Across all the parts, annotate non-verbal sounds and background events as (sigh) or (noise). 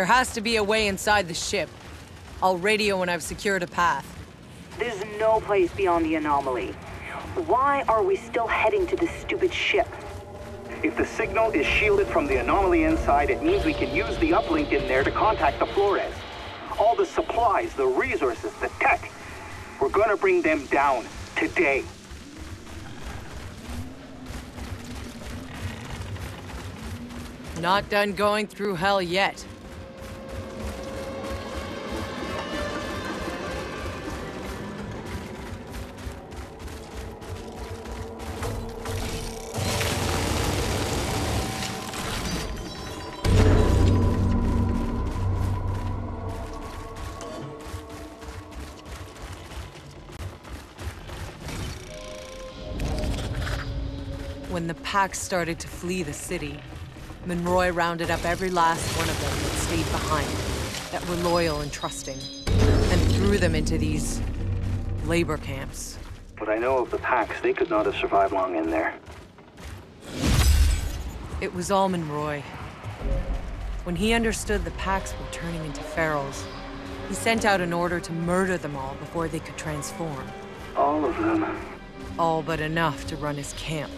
There has to be a way inside the ship. I'll radio when I've secured a path. There's no place beyond the anomaly. Why are we still heading to this stupid ship? If the signal is shielded from the anomaly inside, it means we can use the uplink in there to contact the Flores. All the supplies, the resources, the tech. We're gonna bring them down today. Not done going through hell yet. Pack started to flee the city, Monroy rounded up every last one of them that stayed behind, that were loyal and trusting, and threw them into these labor camps. But I know of the Pax, they could not have survived long in there. It was all Monroy. When he understood the Pax were turning into ferals, he sent out an order to murder them all before they could transform. All of them. All but enough to run his camp.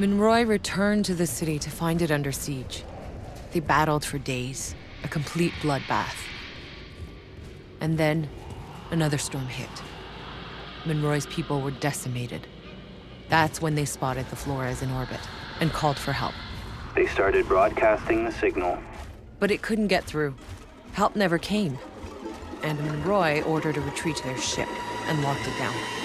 Monroy returned to the city to find it under siege. They battled for days, a complete bloodbath. And then, another storm hit. Monroy's people were decimated. That's when they spotted the Flores in orbit and called for help. They started broadcasting the signal. But it couldn't get through. Help never came. And Monroy ordered a retreat to their ship and locked it down.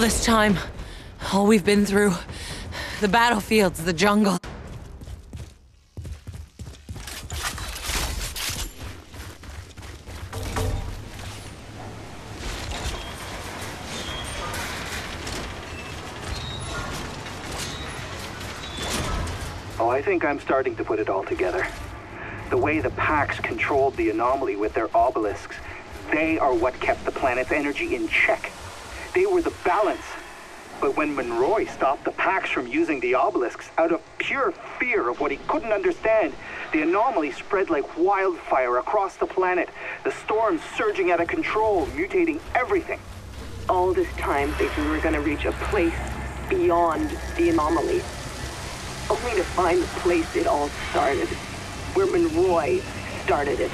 All this time, all we've been through, the battlefields, the jungle. Oh, I think I'm starting to put it all together. The way the Pax controlled the anomaly with their obelisks, they are what kept the planet's energy in check. They were the balance. But when Monroy stopped the Pax from using the obelisks out of pure fear of what he couldn't understand, the anomaly spread like wildfire across the planet, the storms surging out of control, mutating everything. All this time thinking we were gonna reach a place beyond the anomaly. Only to find the place it all started. Where Monroy started it.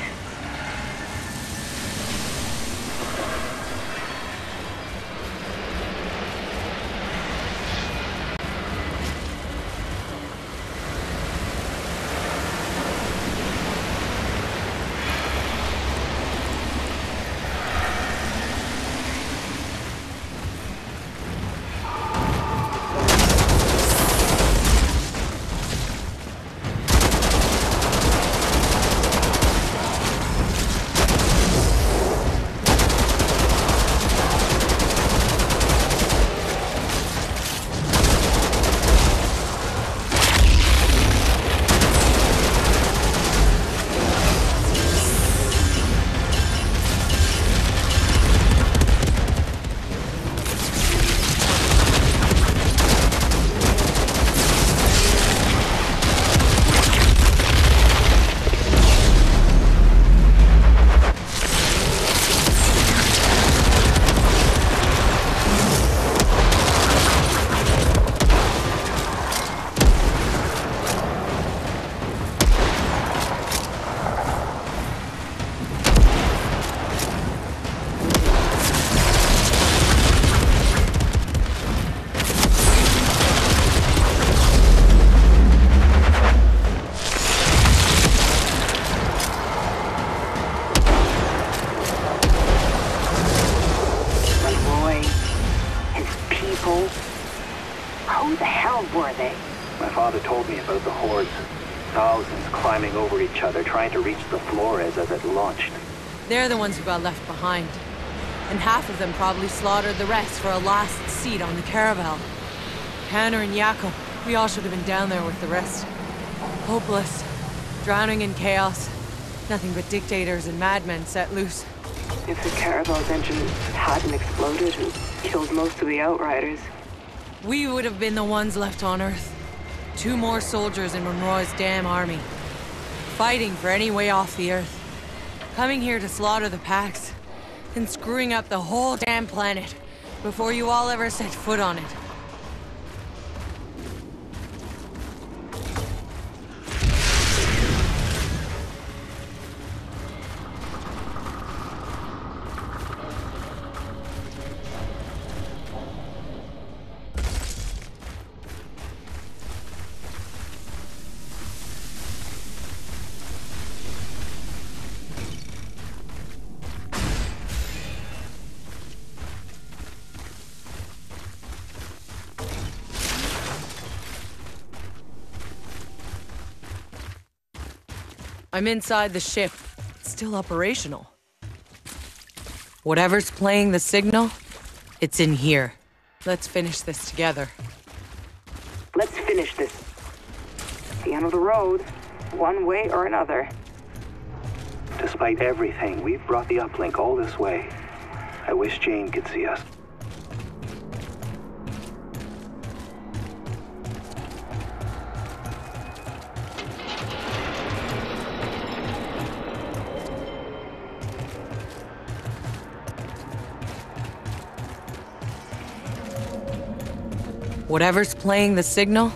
They're the ones who got left behind. And half of them probably slaughtered the rest for a last seat on the caravel. Tanner and Jakub, we all should have been down there with the rest. Hopeless. Drowning in chaos. Nothing but dictators and madmen set loose. If the caravel's engine hadn't exploded and killed most of the outriders. We would have been the ones left on Earth. Two more soldiers in Monroy's damn army. Fighting for any way off the Earth. Coming here to slaughter the Pax, And screwing up the whole damn planet before you all ever set foot on it. I'm inside the ship. It's still operational. Whatever's playing the signal, it's in here. Let's finish this together. Let's finish this. At the end of the road, one way or another. Despite everything, we've brought the uplink all this way. I wish Jane could see us. Whatever's playing the signal,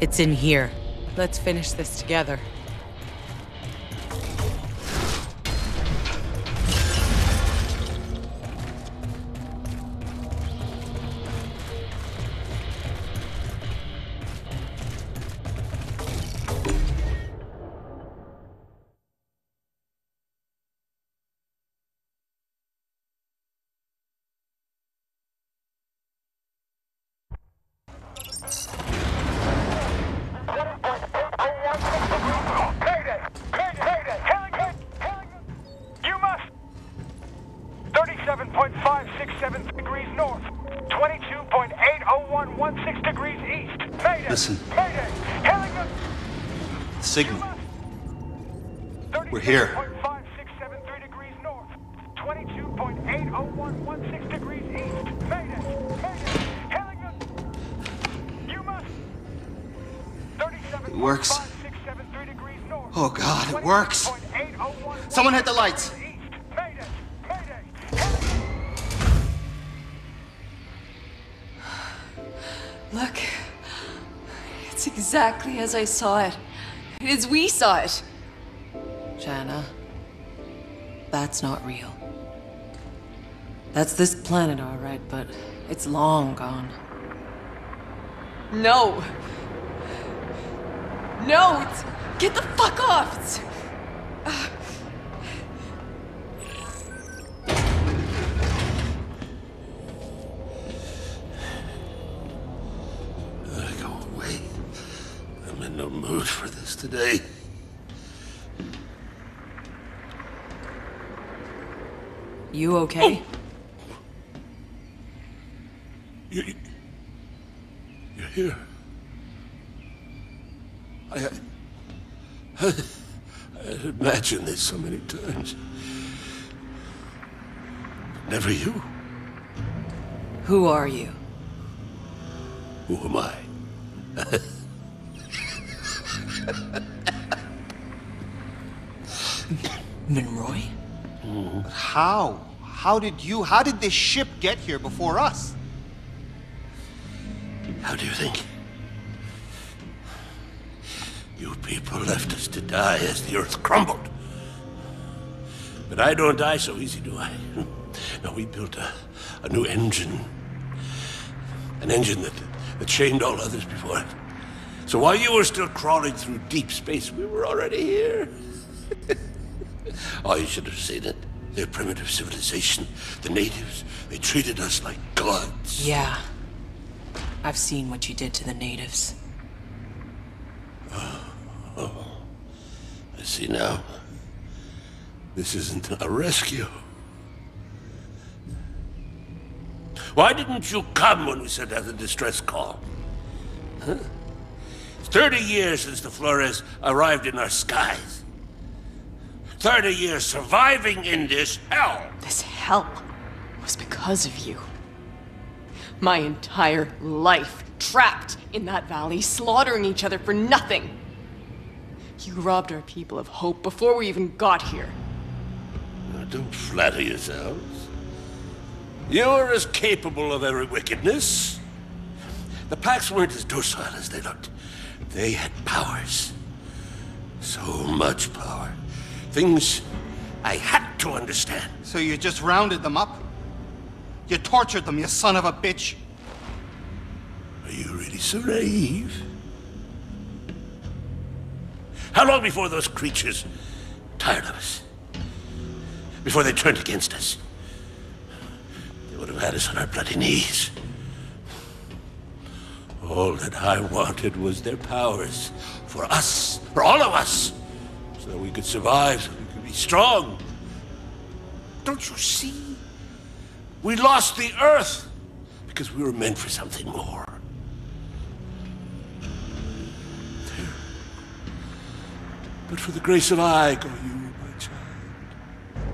it's in here. Let's finish this together. You must... 37.5673 It works. degrees north. Oh, God, it works. Someone hit the lights. degrees east. Mayday! Mayday! Look. It's exactly as I saw it. As we saw it. Channa, that's not real. That's this planet, all right, but it's long gone. No. No, it's, get the fuck off. It's, today. You okay? Oh. You, you're here. I, I, I had imagined this so many times. But never you. Who are you? Who am I? (laughs) Monroy? Mm-hmm. How? How did you, how did this ship get here before us? How do you think? You people left us to die as the earth crumbled. But I don't die so easy, do I? (laughs) No, we built a, a new engine. An engine that, that shamed all others before it. So while you were still crawling through deep space, we were already here. (laughs) oh, you should have seen it. Their primitive civilization, the natives, they treated us like gods. Yeah. I've seen what you did to the natives. (sighs) Oh. I see now. This isn't a rescue. Why didn't you come when we sent out the distress call? Huh? It's 30 years since the Flores arrived in our skies. 30 years surviving in this hell. this hell was because of you. My entire life trapped in that valley, slaughtering each other for nothing. You robbed our people of hope before we even got here. Now, don't flatter yourselves. You are as capable of every wickedness. The Pax weren't as docile as they looked. They had powers. So much power. Things I had to understand. So you just rounded them up? You tortured them, you son of a bitch. Are you really so naive? How long before those creatures tired of us? Before they turned against us? They would have had us on our bloody knees. All that I wanted was their powers. For us. For all of us. So that we could survive, so we could be strong. Don't you see? We lost the Earth because we were meant for something more. But for the grace of I go you, my child.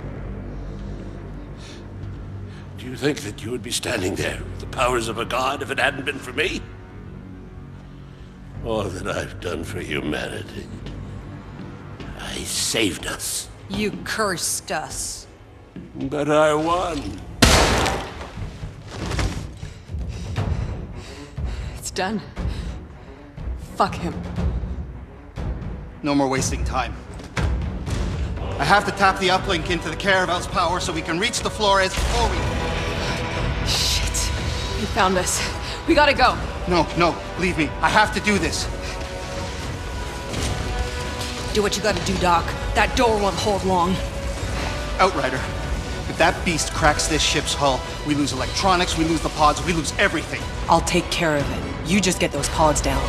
Do you think that you would be standing there with the powers of a god if it hadn't been for me? All that I've done for humanity. I saved us. You cursed us. But I won. It's done. Fuck him. No more wasting time. I have to tap the uplink into the Caravel's power so we can reach the Flores before we... Shit. He found us. We gotta go. No, no, leave me. I have to do this. Do what you gotta do, Doc. That door won't hold long. Outrider, if that beast cracks this ship's hull, we lose electronics, we lose the pods, we lose everything. I'll take care of it. You just get those pods down.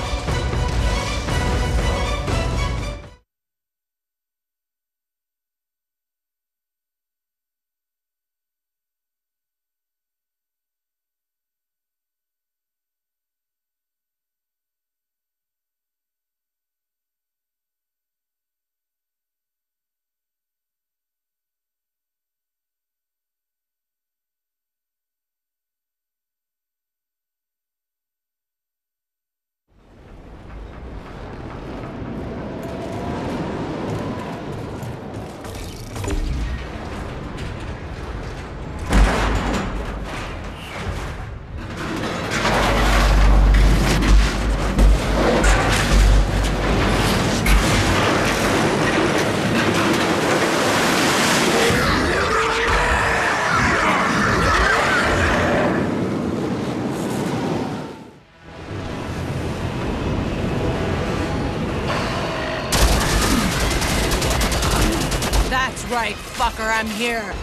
I'm here.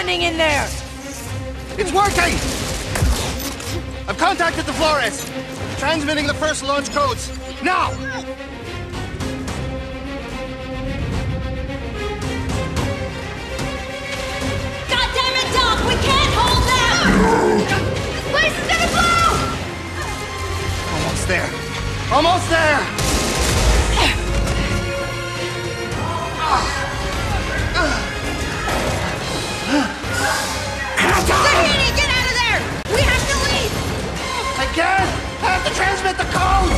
Happening in there? It's working! I've contacted the Flores. Transmitting the first launch codes. Now! God damn it, Doc! We can't hold them! This place is gonna blow! Almost there. Almost there! Zahedi, get out of there! We have to leave! I can't! I have to transmit the code!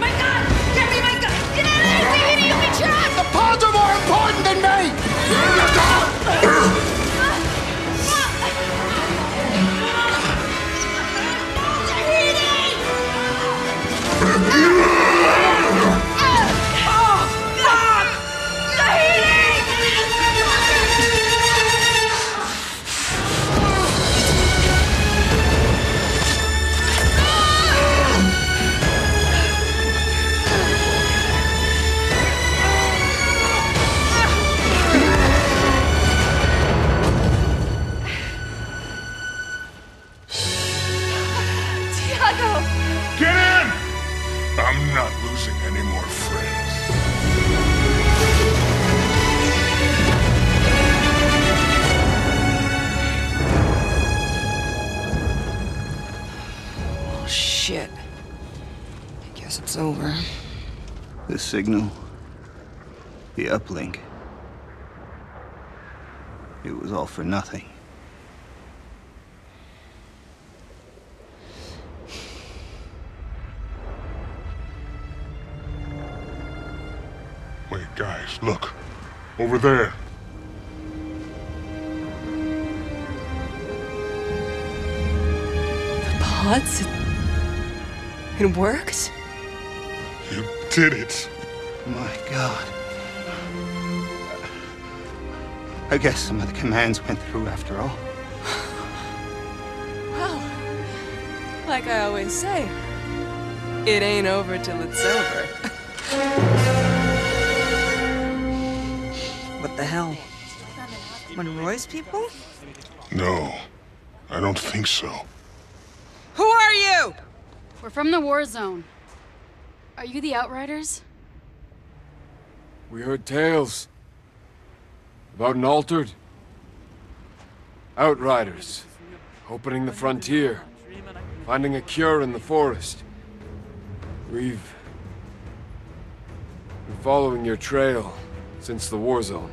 My God! Get me my gun! Get out of there, Zahedi! You'll be shot! The pods are more important than me! Signal. The uplink. It was all for nothing. Wait, guys, look. Over there. The pods? It worked? You did it. My God. I guess some of the commands went through after all. Well, like I always say, it ain't over till it's over. What the hell? Monroy's people? No, I don't think so. Who are you? We're from the war zone. Are you the Outriders? We heard tales about an altered outriders opening the frontier, finding a cure in the forest. We've been following your trail since the war zone.